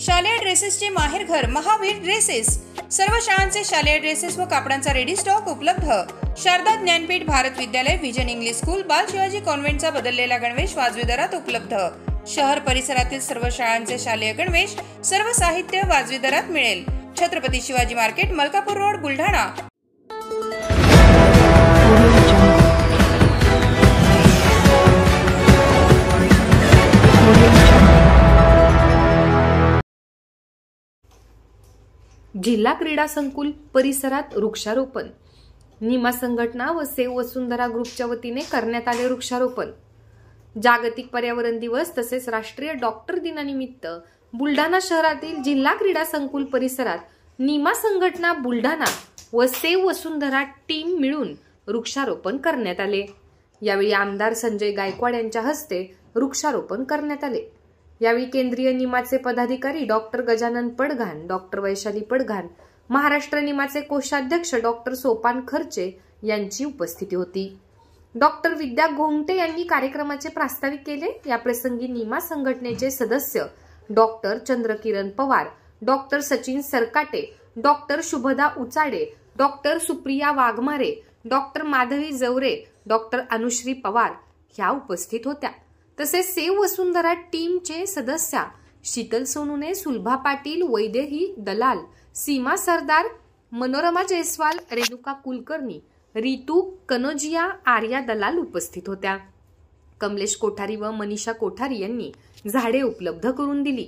शालेय ड्रेसेसचे माहेरघर महावीर ड्रेसेस. सर्व शाळांचे शालेय ड्रेसेस व कापडांचा रेडी स्टॉक उपलब्ध. शारदा ज्ञानपीठ भारत विद्यालय विजन इंग्लिश स्कूल बाल शिवाजी कॉन्व्हेंटचा बदललेला गणवेश वाजवी दरात उपलब्ध. शहर परिसरातील सर्व शाळांचे शालेय गणवेश सर्व साहित्य वाजवी दरात मिळेल. Chhatrapati Shivaji market Malkapur road Buldhana. जिल्हा क्रीडा संकुल परिसरात वृक्षारोपण. निमा संघटना व सेव वसुंधरा ग्रुपच्या वतीने करण्यात आले वृक्षारोपण. जागतिक पर्यावरण दिवस तसेच राष्ट्रीय डॉक्टर दिनानिमित्त बुलढाणा शहरातील जिल्हा क्रीडा संकुल परिसरात निमा संघटना बुलढाणा व सेव वसुंधरा टीम मिळून वृक्षारोपण करण्यात आले. यावेळी आमदार संजय गायकवाड यांच्या हस्ते वृक्षारोपण करण्यात आले. यावेळी केंद्रीय निमाचे पदाधिकारी डॉक्टर गजानन पडघान डॉक्टर वैशाली पडघान महाराष्ट्र निमाचे कोषाध्यक्ष डॉक्टर सोपान खर्चे यांची उपस्थिती होती. डॉक्टर विद्या घोंगटे यांनी कार्यक्रमाचे प्रास्ताविक केले. याप्रसंगी निमा संघटनेचे सदस्य doctor Chandrakiran Pawar doctor Sachin Sarkate doctor Shubhada Uchade doctor Supriya Waghmare doctor Madhavi Jaware doctor Anushri Pawar ह्या उपस्थित होत्या. तसेच सेव वसुंधरा टीमचे सदस्या शीतल सोनूने सुलभा पाटील वैदेही दलाल सीमा सरदार मनोरमा जयस्वाल रेणुका कुलकर्णी रितू कनोजिया आर्या दलाल उपस्थित होत्या. कमलेश कोठारी व मनीषा कोठारी यांनी झाडे उपलब्ध करून दिली.